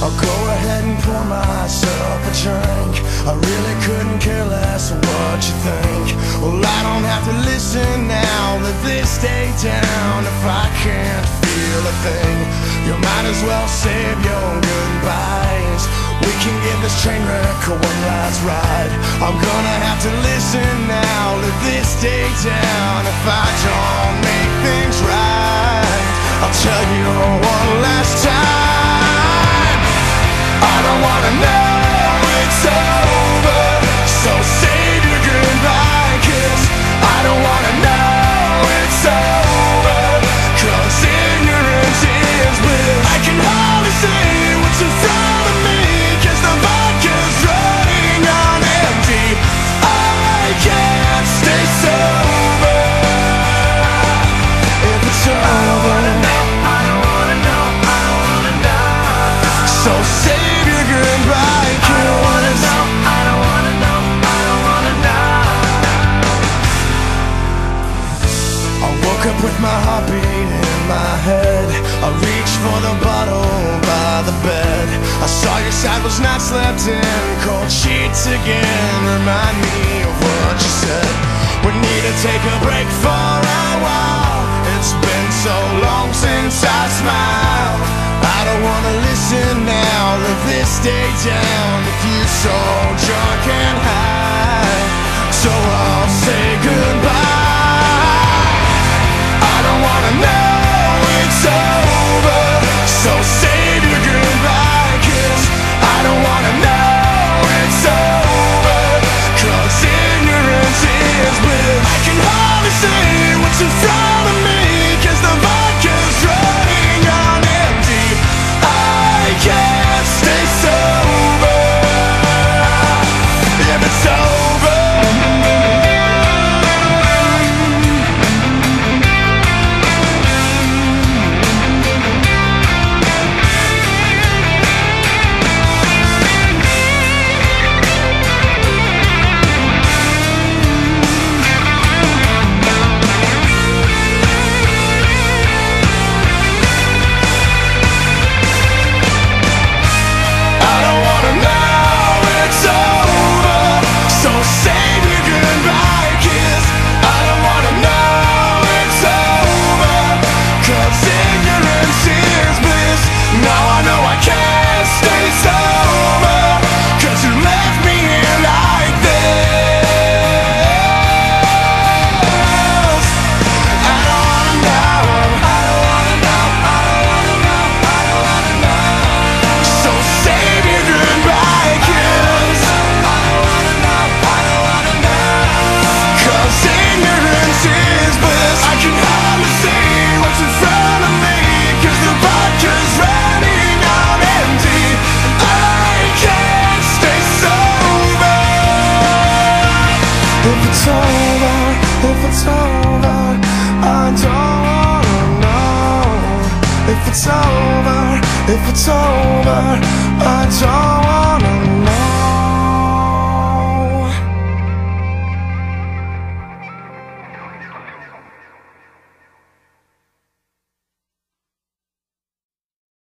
I'll go ahead and pour myself a drink. I really couldn't care less what you think. Well, I don't have to listen now. Let this stay down if I can't feel a thing. You might as well save your goodbyes. We can give this train wreck a one last ride. I'm gonna have to listen now. Let this stay down if I don't make things right. I'll tell you one last time. Wanna know woke up with my heartbeat in my head. I reached for the bottle by the bed. I saw your side was not slept in. Cold sheets again remind me of what you said. We need to take a break for a while. It's been so long since I smiled. I don't wanna listen now. Let this day down. If you so drunk and high, so I'll over, if it's over, I don't wanna know. If it's over, if it's over, I don't wanna